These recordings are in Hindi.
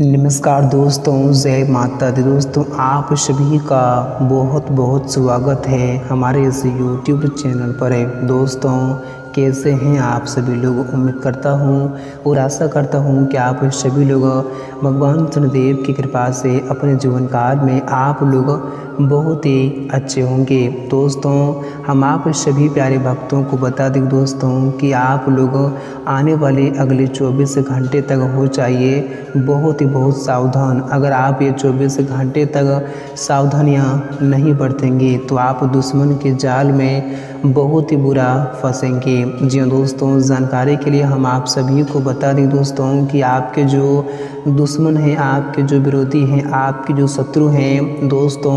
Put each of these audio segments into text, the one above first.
नमस्कार दोस्तों, जय माता दी। दोस्तों, आप सभी का बहुत बहुत स्वागत है हमारे इस यूट्यूब चैनल पर। है दोस्तों कैसे हैं आप सभी लोग? उम्मीद करता हूँ और आशा करता हूँ कि आप सभी लोग भगवान शनिदेव की कृपा से अपने जीवन काल में आप लोग बहुत ही अच्छे होंगे। दोस्तों, हम आप सभी प्यारे भक्तों को बता दें दोस्तों कि आप लोग आने वाले अगले 24 घंटे तक हो चाहिए बहुत ही बहुत सावधान। अगर आप ये 24 घंटे तक सावधानियाँ नहीं बरतेंगे तो आप दुश्मन के जाल में बहुत ही बुरा फंसेंगे। जी हाँ दोस्तों, जानकारी के लिए हम आप सभी को बता दें दोस्तों कि आपके जो दुश्मन हैं, आपके जो विरोधी हैं, आपके जो शत्रु हैं, दोस्तों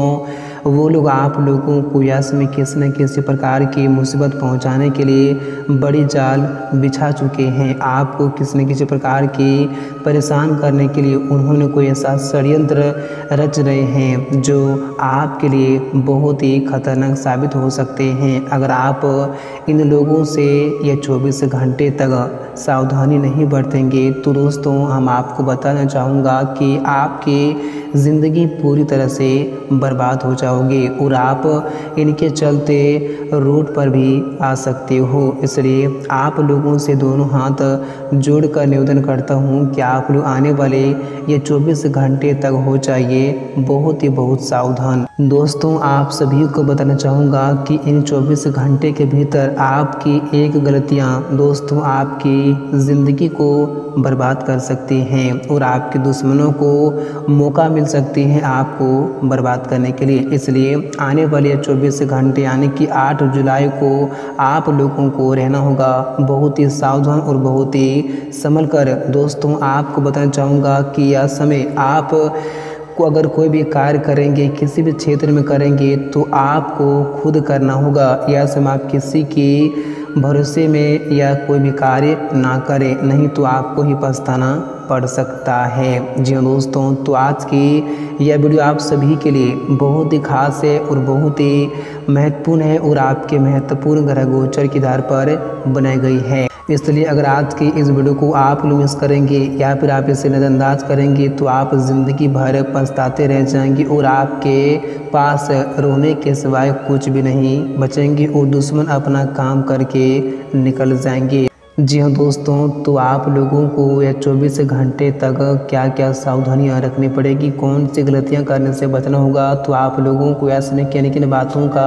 वो लोग आप लोगों को यश में किसी न किसी प्रकार की मुसीबत पहुँचाने के लिए बड़ी जाल बिछा चुके हैं। आपको किसी न किसी प्रकार की परेशान करने के लिए उन्होंने कोई ऐसा षडयंत्र रच रहे हैं जो आपके लिए बहुत ही खतरनाक साबित हो सकते हैं। अगर आप इन लोगों से ये 24 घंटे तक सावधानी नहीं बरतेंगे तो दोस्तों, हम आपको बताना चाहूँगा कि आपकी ज़िंदगी पूरी तरह से बर्बाद हो जाओगे और आप इनके चलते रोड पर भी आ सकते हो। इसलिए आप लोगों से दोनों हाथ जोड़कर निवेदन करता हूँ कि आप लोग आने वाले ये 24 घंटे तक हो चाहिए बहुत ही बहुत सावधान। दोस्तों, आप सभी को बताना चाहूँगा कि इन 24 घंटे के भीतर आपकी एक गलतियाँ दोस्तों आपकी ज़िंदगी को बर्बाद कर सकती हैं और आपके दुश्मनों को मौका मिल सकती है आपको बर्बाद करने के लिए। इसलिए आने वाले 24 घंटे, यानी कि 8 जुलाई को आप लोगों को रहना होगा बहुत ही सावधान और बहुत ही संभल कर दोस्तों, आपको बताना चाहूँगा कि यह समय आप को अगर कोई भी कार्य करेंगे, किसी भी क्षेत्र में करेंगे तो आपको खुद करना होगा। या समय आप किसी की भरोसे में या कोई भी कार्य ना करें, नहीं तो आपको ही पछताना पड़ सकता है। जी हाँ दोस्तों तो आज की यह वीडियो आप सभी के लिए बहुत ही खास है और बहुत ही महत्वपूर्ण है और आपके महत्वपूर्ण ग्रह गोचर के आधार पर बनाई गई है। इसलिए अगर आज की इस वीडियो को आप लोग मिस करेंगे या फिर आप इसे नज़रअंदाज करेंगे तो आप ज़िंदगी भर पछताते रह जाएँगे और आपके पास रोने के सिवाय कुछ भी नहीं बचेंगे और दुश्मन अपना काम करके निकल जाएँगे। जी हाँ दोस्तों तो आप लोगों को यह 24 घंटे तक क्या क्या सावधानियाँ रखनी पड़ेगी? कौन सी गलतियाँ करने से बचना होगा? तो आप लोगों को ऐसे किन किन बातों का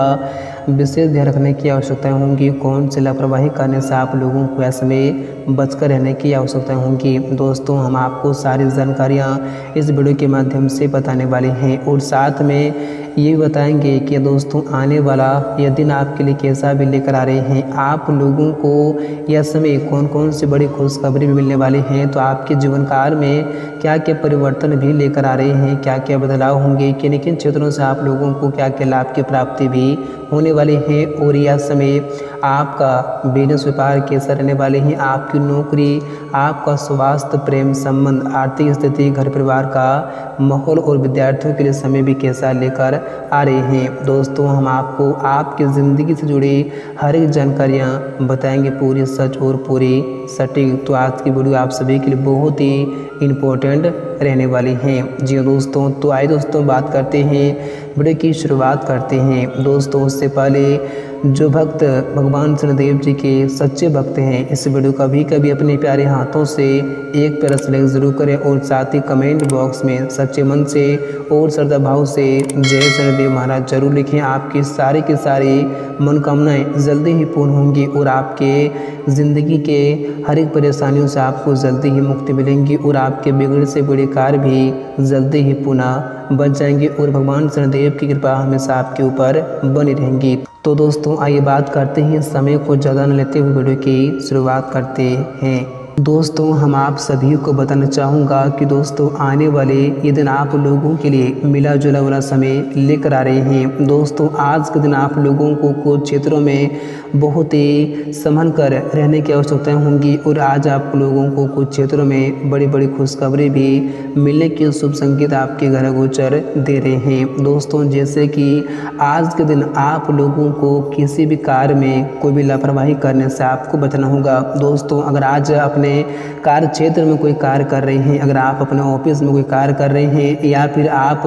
विशेष ध्यान रखने की आवश्यकताएँ होंगी। कौन सी लापरवाही करने से आप लोगों को ऐसे में बचकर रहने की आवश्यकताएँ होंगी? दोस्तों, हम आपको सारी जानकारियाँ इस वीडियो के माध्यम से बताने वाले हैं और साथ में ये बताएँगे कि दोस्तों, आने वाला यह दिन आपके लिए कैसा भी लेकर आ रहे हैं। आप लोगों को यह समय कौन कौन से बड़ी खुशखबरी भी मिलने वाली हैं। तो आपके जीवन काल में क्या क्या परिवर्तन भी लेकर आ रहे हैं क्या क्या बदलाव होंगे किन किन क्षेत्रों से आप लोगों को क्या क्या लाभ की प्राप्ति भी होने वाली है और यह समय आपका बिज़नेस व्यापार कैसा रहने वाले हैं, आपकी नौकरी, आपका स्वास्थ्य, प्रेम संबंध, आर्थिक स्थिति, घर परिवार का माहौल और विद्यार्थियों के लिए समय भी कैसा लेकर आ रहे हैं। दोस्तों, हम आपको आपकी ज़िंदगी से जुड़ी हर एक जानकारियाँ बताएँगे पूरी, सच और पूरी, सटीक। तो आज की वीडियो आप सभी के लिए बहुत ही इम्पोर्टेंट and रहने वाली हैं। जी हाँ दोस्तों तो आए दोस्तों बात करते हैं, वीडियो की शुरुआत करते हैं। दोस्तों, उससे पहले जो भक्त भगवान शनिदेव जी के सच्चे भक्त हैं, इस वीडियो का भी कभी अपने प्यारे हाथों से एक प्यारा सेलेक्ट ज़रूर करें और साथ ही कमेंट बॉक्स में सच्चे मन से और श्रद्धा भाव से जय शनिदेव महाराज ज़रूर लिखें। आपकी सारी की सारी मनोकामनाएँ जल्दी ही पूर्ण होंगी और आपके ज़िंदगी के हर एक परेशानियों से आपको जल्दी ही मुक्ति मिलेंगी और आपके बिगड़े से बड़े कार्य भी जल्दी ही पुनः बन जाएँगे और भगवान शनिदेव की कृपा हमेशा आपके ऊपर बनी रहेंगी। तो दोस्तों, आइए बात करते हैं समय को ज़्यादा न लेते हुए वीडियो की शुरुआत करते हैं। दोस्तों, हम आप सभी को बताना चाहूँगा कि दोस्तों, आने वाले ये दिन आप लोगों के लिए मिला जुला वाला समय लेकर आ रहे हैं। दोस्तों, आज के दिन आप लोगों को कुछ क्षेत्रों में बहुत ही संभल कर रहने की आवश्यकता होंगी और आज आप लोगों को कुछ क्षेत्रों में बड़ी बड़ी खुशखबरी भी मिलने के शुभ संकेत आपके घर गोचर दे रहे हैं। दोस्तों, जैसे कि आज के दिन आप लोगों को किसी भी कार्य में कोई भी लापरवाही करने से आपको बचना होगा। दोस्तों, अगर आज अपने कार्य क्षेत्र में कोई कार्य कर रहे हैं, अगर आप अपने ऑफ़िस में कोई कार्य कर रहे हैं या फिर आप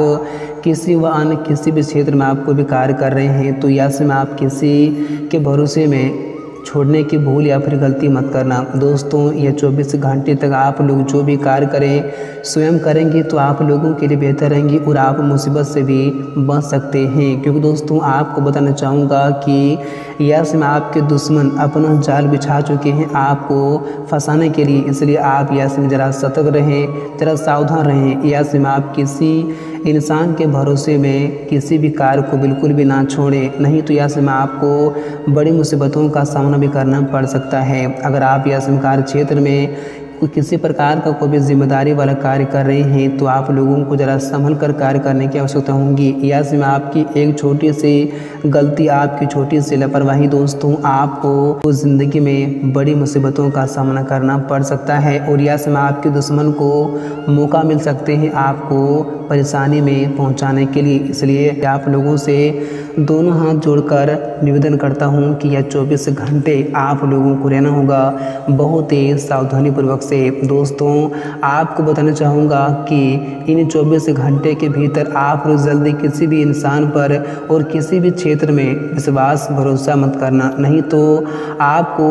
किसी व अन्य किसी भी क्षेत्र में आप कोई भी कार्य कर रहे हैं तो या में आप किसी के भरोसे में छोड़ने की भूल या फिर गलती मत करना। दोस्तों, ये 24 घंटे तक आप लोग जो भी कार्य करें, स्वयं करेंगे तो आप लोगों के लिए बेहतर रहेंगे और आप मुसीबत से भी बच सकते हैं। क्योंकि दोस्तों, आपको बताना चाहूँगा कि यस में आपके दुश्मन अपना जाल बिछा चुके हैं, आपको फंसाने के लिए। इसलिए आप यस में ज़रा सतर्क रहें, ज़रा सावधान रहें। यस में आप किसी इंसान के भरोसे में किसी भी कार्य को बिल्कुल भी ना छोड़ें। नहीं तो यह समय आपको बड़ी मुसीबतों का सामना भी करना पड़ सकता है। अगर आप यह कार्य क्षेत्र में किसी प्रकार का कोई भी ज़िम्मेदारी वाला कार्य कर रहे हैं तो आप लोगों को ज़रा संभल कर कार्य करने की आवश्यकता होगी। या में आपकी एक छोटी सी गलती, आपकी छोटी सी लापरवाही दोस्तों, आपको ज़िंदगी में बड़ी मुसीबतों का सामना करना पड़ सकता है और या में आपके दुश्मन को मौका मिल सकते हैं आपको परेशानी में पहुँचाने के लिए। इसलिए आप लोगों से दोनों हाथ जोड़कर निवेदन करता हूँ कि यह 24 घंटे आप लोगों को रहना होगा। बहुत ही सावधानी पूर्वक से, दोस्तों, आपको बताना चाहूँगा कि इन 24 घंटे के भीतर आप जल्दी किसी भी इंसान पर और किसी भी क्षेत्र में विश्वास, भरोसा मत करना। नहीं तो आपको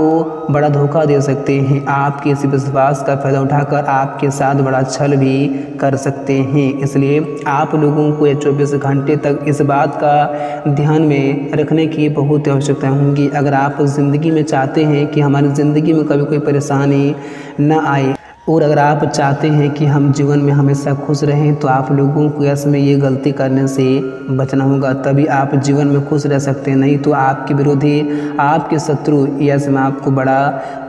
बड़ा धोखा दे सकते हैं। आप किसी विश्वास का फ़ायदा उठाकर आपके साथ बड़ा छल भी कर सकते हैं। इसलिए आप लोगों को ये चौबीस घंटे तक इस बात का ध्यान में रखने की बहुत आवश्यकता होंगी। अगर आप ज़िंदगी में चाहते हैं कि हमारी ज़िंदगी में कभी कोई परेशानी न आए और अगर आप चाहते हैं कि हम जीवन में हमेशा खुश रहें तो आप लोगों को यस में ये गलती करने से बचना होगा। तभी आप जीवन में खुश रह सकते हैं। नहीं तो आपके विरोधी, आपके शत्रु यस में आपको बड़ा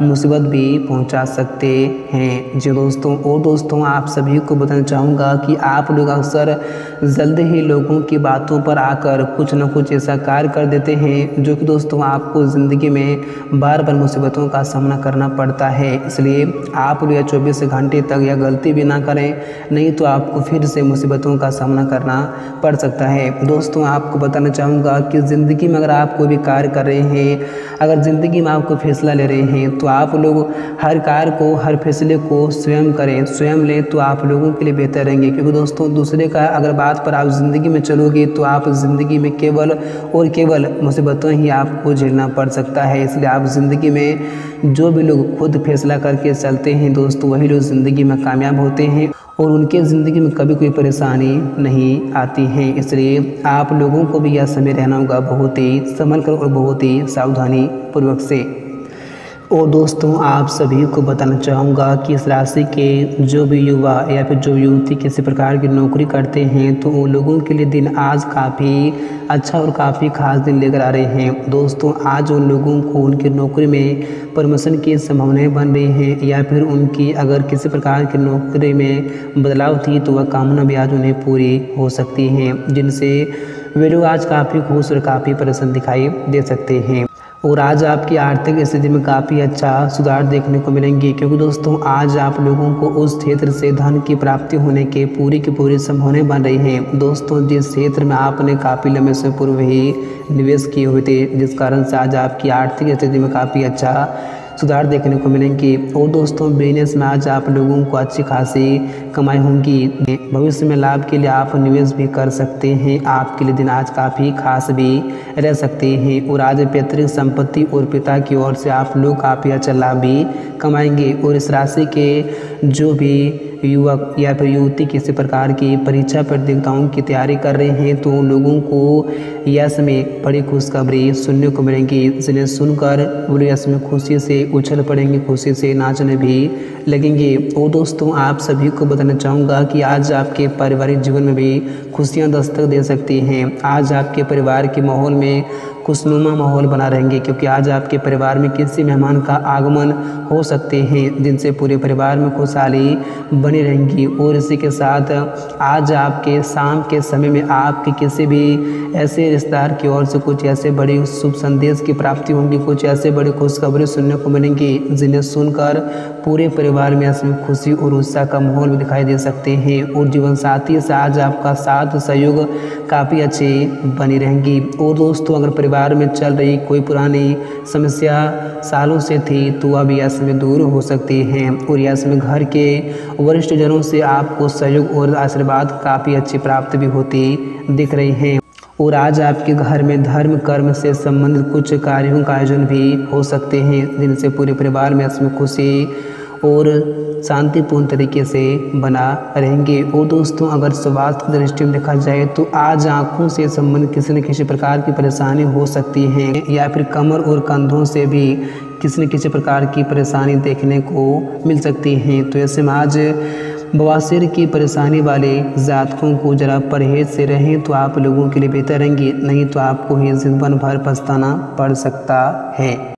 मुसीबत भी पहुँचा सकते हैं। जी दोस्तों और दोस्तों, आप सभी को बताना चाहूँगा कि आप लोग अक्सर जल्द ही लोगों की बातों पर आकर कुछ न कुछ ऐसा कार्य कर देते हैं, जो कि दोस्तों आपको ज़िंदगी में बार बार मुसीबतों का सामना करना पड़ता है। इसलिए आप लोग चौबीस चौबीस घंटे तक यह गलती भी ना करें, नहीं तो आपको फिर से मुसीबतों का सामना करना पड़ सकता है। दोस्तों, आपको बताना चाहूँगा कि ज़िंदगी में अगर आप कोई भी कार्य कर रहे हैं, अगर ज़िंदगी में आप कोई फैसला ले रहे हैं तो आप लोग हर कार्य को, हर फैसले को स्वयं करें। स्वयं लें तो आप लोगों के लिए बेहतर रहेंगे। क्योंकि दोस्तों, दूसरे का अगर बात पर आप ज़िंदगी में चलोगे तो आप ज़िंदगी में केवल और केवल मुसीबतों ही आपको झेलना पड़ सकता है। इसलिए आप ज़िंदगी में जो भी लोग खुद फैसला करके चलते हैं दोस्तों, वही लोग ज़िंदगी में कामयाब होते हैं और उनके ज़िंदगी में कभी कोई परेशानी नहीं आती है। इसलिए आप लोगों को भी यह समय रहना होगा बहुत ही संभल कर और बहुत ही सावधानी पूर्वक से। और दोस्तों, आप सभी को बताना चाहूँगा कि इस राशि के जो भी युवा या फिर जो युवती किसी प्रकार की नौकरी करते हैं तो उन लोगों के लिए दिन आज काफ़ी अच्छा और काफ़ी खास दिन लेकर आ रहे हैं। दोस्तों, आज उन लोगों को उनकी नौकरी में प्रमोशन की संभावनाएँ बन रही हैं या फिर उनकी अगर किसी प्रकार की नौकरी में बदलाव थी तो वह कामना भी आज उन्हें पूरी हो सकती हैं, जिनसे वे लोग आज काफ़ी खुश और काफ़ी प्रसन्न दिखाई दे सकते हैं। और आज आपकी आर्थिक स्थिति में काफ़ी अच्छा सुधार देखने को मिलेंगे, क्योंकि दोस्तों, आज आप लोगों को उस क्षेत्र से धन की प्राप्ति होने के पूरी की पूरी संभावनाएँ बन रही हैं। दोस्तों, जिस क्षेत्र में आपने काफ़ी लंबे से पूर्व ही निवेश किए हुए थे, जिस कारण से आज आपकी आर्थिक स्थिति में काफ़ी अच्छा सुधार देखने को मिलेंगे और दोस्तों बिज़नेस में आज आप लोगों को अच्छी खासी कमाई होंगी। भविष्य में लाभ के लिए आप निवेश भी कर सकते हैं, आपके लिए दिन आज काफ़ी खास भी रह सकते हैं और आज पैतृक संपत्ति और पिता की ओर से आप लोग काफ़ी अच्छा लाभ भी कमाएँगे और इस राशि के जो भी युवक या फिर युवती किसी प्रकार की परीक्षा प्रतियोगिताओं की तैयारी कर रहे हैं तो लोगों को यश में बड़ी खुशखबरी सुनने को मिलेंगी। जिन्हें सुनकर वो यश में खुशी से उछल पड़ेंगे, खुशी से नाचने भी लगेंगे। और दोस्तों, आप सभी को बताना चाहूँगा कि आज आपके पारिवारिक जीवन में भी खुशियाँ दस्तक दे सकती हैं। आज आपके परिवार के माहौल में खुशनुमा माहौल बना रहेंगे, क्योंकि आज आपके परिवार में किसी मेहमान का आगमन हो सकते हैं, जिनसे पूरे परिवार में खुशहाली बनी रहेंगी। और इसी के साथ आज आपके शाम के समय में आपके किसी भी ऐसे रिश्तेदार की ओर से कुछ ऐसे बड़े शुभ संदेश की प्राप्ति होंगी, कुछ ऐसे बड़ी खुशखबरें सुनने को मिलेंगी, जिन्हें सुनकर पूरे परिवार में इसमें खुशी और उत्साह का माहौल भी दिखाई दे सकते हैं। और जीवन साथी से आज आपका साथ सहयोग काफ़ी अच्छे बनी रहेंगी। और दोस्तों, अगर परिवार में चल रही कोई पुरानी समस्या सालों से थी तो अब यह समय दूर हो सकती हैं। और यह समय घर के वरिष्ठ जनों से आपको सहयोग और आशीर्वाद काफ़ी अच्छी प्राप्त भी होती दिख रही हैं। और आज आपके घर में धर्म, कर्म से संबंधित कुछ कार्यों का आयोजन भी हो सकते हैं, जिनसे पूरे परिवार में इसमें खुशी और शांतिपूर्ण तरीके से बना रहेंगे। और दोस्तों, अगर स्वास्थ्य दृष्टि में देखा जाए तो आज आँखों से संबंधित किसी न किसी प्रकार की परेशानी हो सकती है, या फिर कमर और कंधों से भी किसी न किसी प्रकार की परेशानी देखने को मिल सकती है। तो ऐसे में आज बवासीर की परेशानी वाले जातकों को ज़रा परहेज से रहें तो आप लोगों के लिए बेहतर रहेंगे। नहीं तो आपको ही जीवन भर पछताना पड़ सकता है।